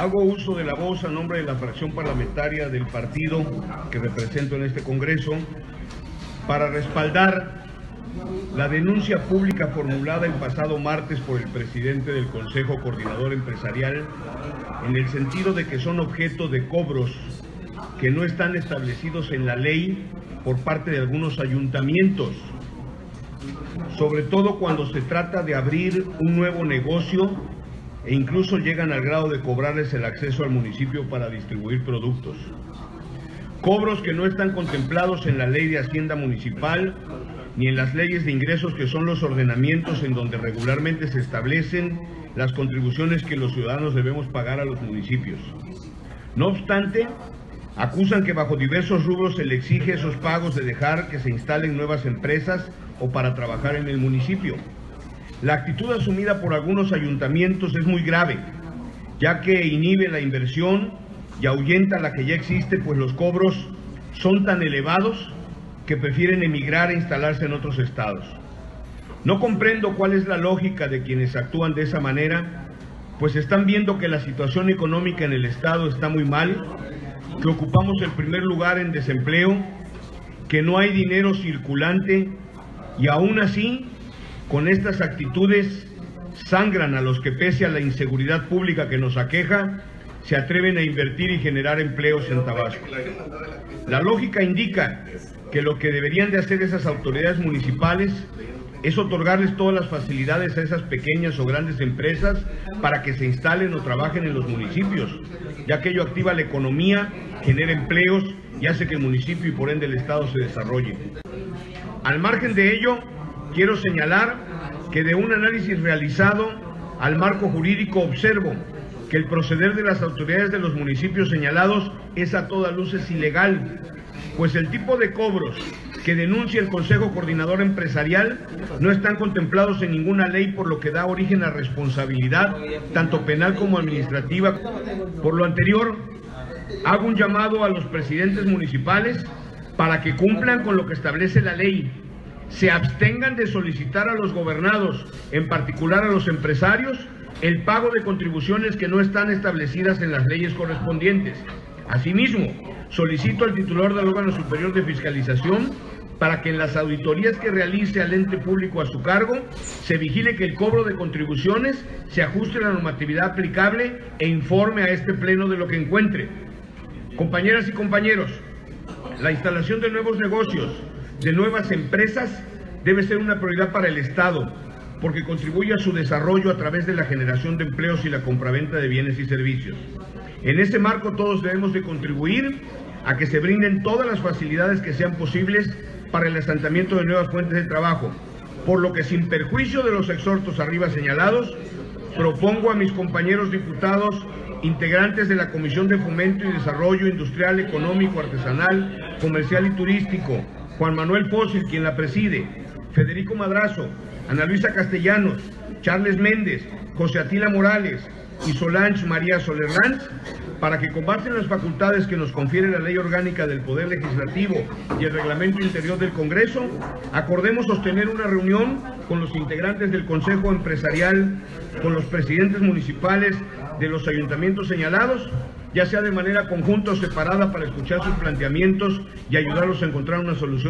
Hago uso de la voz a nombre de la fracción parlamentaria del partido que represento en este Congreso para respaldar la denuncia pública formulada el pasado martes por el presidente del Consejo Coordinador Empresarial en el sentido de que son objeto de cobros que no están establecidos en la ley por parte de algunos ayuntamientos, sobre todo cuando se trata de abrir un nuevo negocio e incluso llegan al grado de cobrarles el acceso al municipio para distribuir productos. Cobros que no están contemplados en la ley de Hacienda Municipal ni en las leyes de ingresos que son los ordenamientos en donde regularmente se establecen las contribuciones que los ciudadanos debemos pagar a los municipios. No obstante, acusan que bajo diversos rubros se le exige esos pagos de dejar que se instalen nuevas empresas o para trabajar en el municipio. La actitud asumida por algunos ayuntamientos es muy grave, ya que inhibe la inversión y ahuyenta la que ya existe, pues los cobros son tan elevados que prefieren emigrar e instalarse en otros estados. No comprendo cuál es la lógica de quienes actúan de esa manera, pues están viendo que la situación económica en el estado está muy mal, que ocupamos el primer lugar en desempleo, que no hay dinero circulante y aún así con estas actitudes sangran a los que pese a la inseguridad pública que nos aqueja, se atreven a invertir y generar empleos en Tabasco. La lógica indica que lo que deberían de hacer esas autoridades municipales es otorgarles todas las facilidades a esas pequeñas o grandes empresas para que se instalen o trabajen en los municipios, ya que ello activa la economía, genera empleos y hace que el municipio y por ende el Estado se desarrolle. Al margen de ello, quiero señalar que de un análisis realizado al marco jurídico observo que el proceder de las autoridades de los municipios señalados es a todas luces ilegal, pues el tipo de cobros que denuncia el Consejo Coordinador Empresarial no están contemplados en ninguna ley, por lo que da origen a responsabilidad, tanto penal como administrativa. Por lo anterior, hago un llamado a los presidentes municipales para que cumplan con lo que establece la ley se abstengan de solicitar a los gobernados, en particular a los empresarios, el pago de contribuciones que no están establecidas en las leyes correspondientes. Asimismo, solicito al titular del órgano superior de fiscalización para que en las auditorías que realice al ente público a su cargo se vigile que el cobro de contribuciones se ajuste a la normatividad aplicable e informe a este pleno de lo que encuentre. Compañeras y compañeros, la instalación de nuevos negocios, de nuevas empresas debe ser una prioridad para el Estado, porque contribuye a su desarrollo a través de la generación de empleos y la compraventa de bienes y servicios. En este marco todos debemos de contribuir a que se brinden todas las facilidades que sean posibles para el asentamiento de nuevas fuentes de trabajo, por lo que sin perjuicio de los exhortos arriba señalados, propongo a mis compañeros diputados integrantes de la Comisión de Fomento y Desarrollo Industrial, Económico, Artesanal, Comercial y Turístico, Juan Manuel Fósil, quien la preside, Federico Madrazo, Ana Luisa Castellanos, Charles Méndez, José Atila Morales y Solange María Solerlanz, para que con base en las facultades que nos confiere la Ley Orgánica del Poder Legislativo y el Reglamento Interior del Congreso, acordemos sostener una reunión con los integrantes del Consejo Empresarial, con los presidentes municipales de los ayuntamientos señalados, ya sea de manera conjunta o separada para escuchar sus planteamientos y ayudarlos a encontrar una solución.